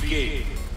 begin.